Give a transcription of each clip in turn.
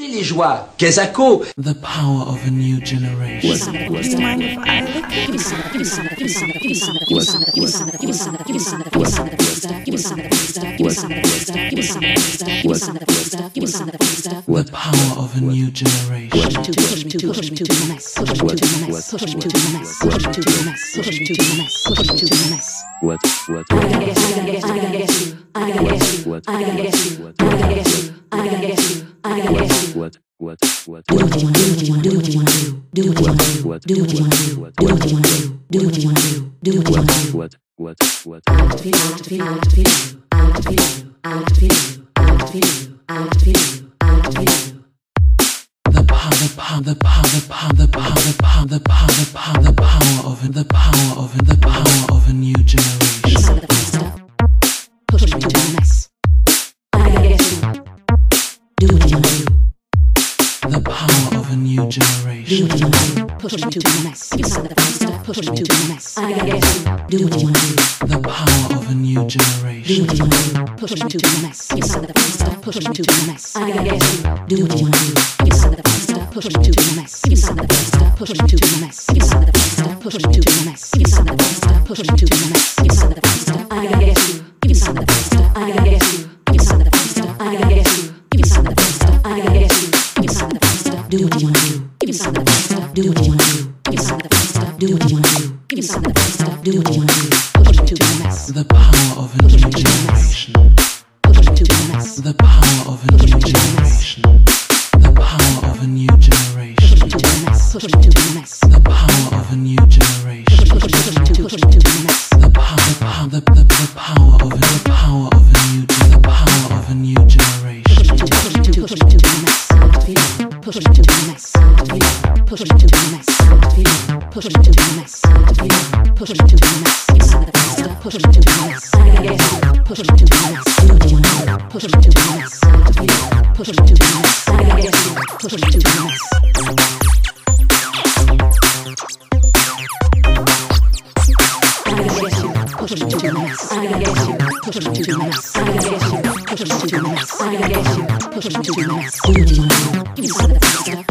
Les joies, Kezako. The power of a new generation. The power of a new generation. What? What? I gotta get you. I gotta get you. I gotta get you. I gotta get you wanna do, What? do what you wanna do, do what you wanna do, do what you wanna do, do what you wanna do. What? What? What? Want want want you. Want want to feel you. Want to feel you. Want want to feel. The power, the power, the power, the power, the power, the power, the power, the power, the power of the power of the power of a new generation. Push me to the mess. Some of the fun stuff. Push me to the mess. I gotta get you. Do what you wanna do. The power of a new Do what you wanna do. Push me to the mess. Some of the fun stuff. Push me to the mess. I gotta get you. Do what you wanna do. Some of the fun stuff. Push me to the mess. Some of the fun stuff. Push me to the mess. Some of the fun stuff. Push me to the mess. Some of the fun stuff. Push me to the mess. push me to the max. The power of a new generation. Push me to push me to the max. The power, the, the, the power of a, the power of a new, the power of a new generation. Push me to push me to push me to the max. Push me to the max. Push me to the max. Push me to the max. Push me to the max. Push me to the max. Push me to the max. Do what you want. Push me to the max. Push me to the max. Push me to the max. Push me to the mess. I gotta get you. Push me to the mess. I gotta get you. Push me to the mess. I gotta get you. Push me to the do. Give me some of fun stuff.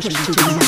push me to the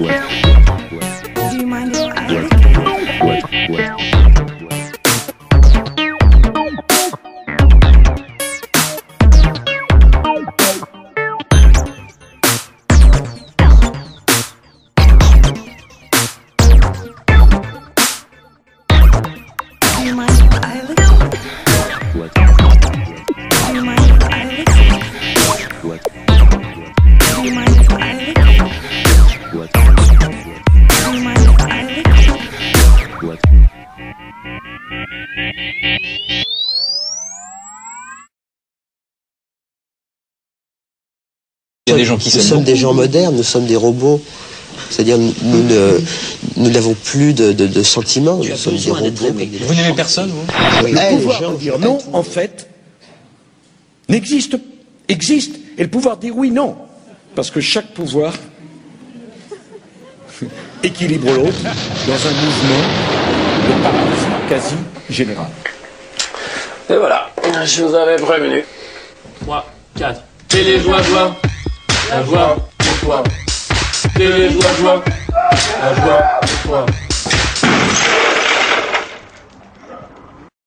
I des gens qui Nous sommes beaucoup. des gens modernes, nous sommes des robots. C'est-à-dire, nous, nous ne- nous n'avons plus de, de- de sentiments, nous sommes des robots. Vous n'aimez personne, vous Oui, Le eh, les pouvoir gens- de dire non, en fait, n'existe, existe. Et le pouvoir de dire oui, non. Parce que chaque pouvoir équilibre l'autre dans un mouvement de paralysme quasi général. Et voilà, je vous avais prévenu. 3, 4. Et les joies, joie. La joie pour toi. C'est la joie, la joie pour toi.